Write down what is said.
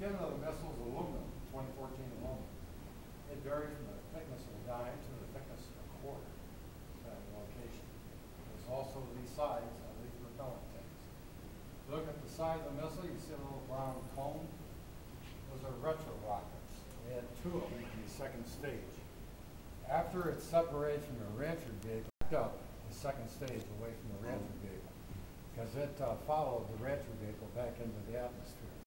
skin of the missile is aluminum, 2014 aluminum. It varies from the thickness of a dime to the thickness of a quarter, depending on location. There's also the size of the propellant tanks. Look at the side of the missile, you see a little brown cone. Those are retro rockets. They had two of them in the second stage. After it's separated from the reentry vehicle, up the second stage away from the reentry vehicle, because it uh, followed the reentry vehicle back into the atmosphere.